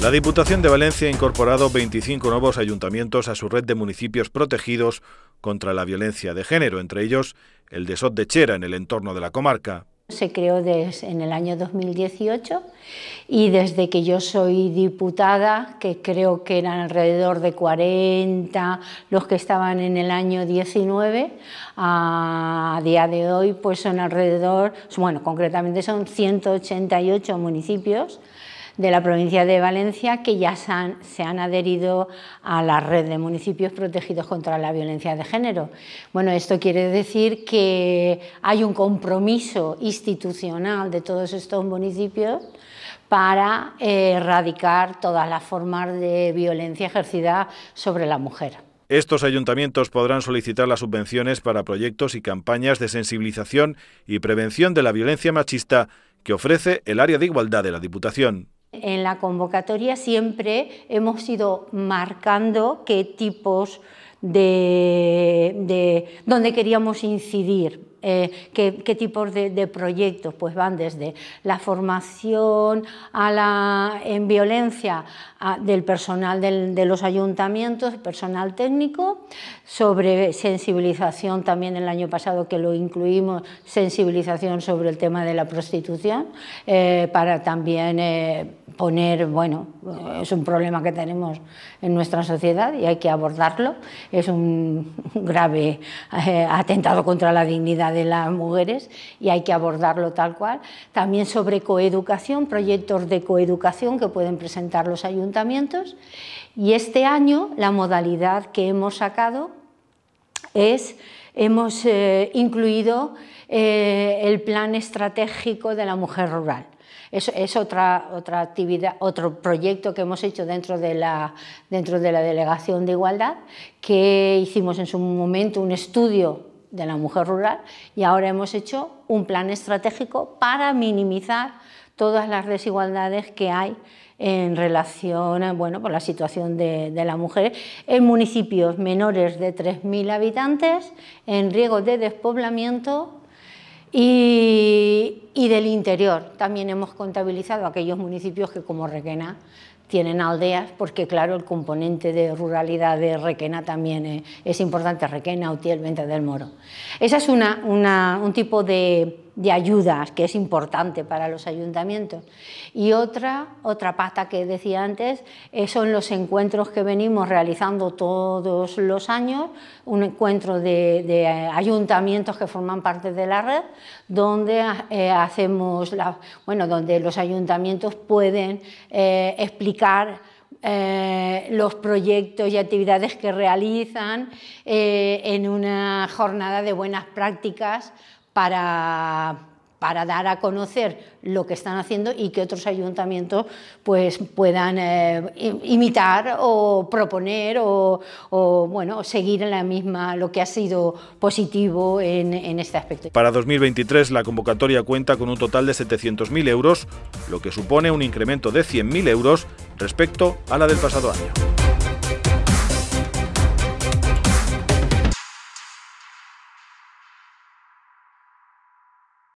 La Diputación de Valencia ha incorporado 25 nuevos ayuntamientos a su red de municipios protegidos contra la violencia de género, entre ellos el de Sot de Chera, en el entorno de la comarca. Se creó en el año 2018 y desde que yo soy diputada, que creo que eran alrededor de 40 los que estaban en el año 19, a día de hoy pues son alrededor, bueno, concretamente son 188 municipios de la provincia de Valencia que ya se han, adherido a la red de municipios protegidos contra la violencia de género. Bueno, esto quiere decir que hay un compromiso institucional de todos estos municipios para eh, erradicar todas las formas de violencia ejercida sobre la mujer. Estos ayuntamientos podrán solicitar las subvenciones para proyectos y campañas de sensibilización y prevención de la violencia machista que ofrece el área de igualdad de la Diputación. En la convocatoria siempre hemos ido marcando qué tipos de, de dónde queríamos incidir eh, ¿qué, tipos de, proyectos? Pues van desde la formación en violencia del personal de los ayuntamientos, personal técnico, sobre sensibilización también el año pasado que lo incluimos, sensibilización sobre el tema de la prostitución, eh, para también eh, poner, bueno, es un problema que tenemos en nuestra sociedad y hay que abordarlo, es un grave atentado contra la dignidad de las mujeres y hay que abordarlo tal cual. También sobre coeducación, proyectos de coeducación que pueden presentar los ayuntamientos. Y este año la modalidad que hemos sacado es, hemos eh, incluido eh, el plan estratégico de la mujer rural. Es, es, otra, otra actividad, otro proyecto que hemos hecho dentro de, la, dentro de la Delegación de Igualdad, que hicimos en su momento un estudio de la mujer rural y ahora hemos hecho un plan estratégico para minimizar todas las desigualdades que hay en relación bueno, por la situación de, la mujer en municipios menores de 3.000 habitantes, en riesgo de despoblamiento y, del interior. También hemos contabilizado aquellos municipios que como Requena tienen aldeas, porque claro, el componente de ruralidad de Requena también es, importante, Requena, Utiel, Venta del Moro. Esa es una, un tipo de, de ayudas que es importante para los ayuntamientos. Y otra, otra pata que decía antes eh, son los encuentros que venimos realizando todos los años, un encuentro de, eh, ayuntamientos que forman parte de la red, donde eh, hacemos bueno, donde los ayuntamientos pueden explicar los proyectos y actividades que realizan en una jornada de buenas prácticas para, para dar a conocer lo que están haciendo y que otros ayuntamientos pues, puedan eh, imitar o proponer o, bueno, seguir en la misma, lo que ha sido positivo en, en este aspecto. Para 2023 la convocatoria cuenta con un total de 700.000 euros, lo que supone un incremento de 100.000 euros respecto a la del pasado año.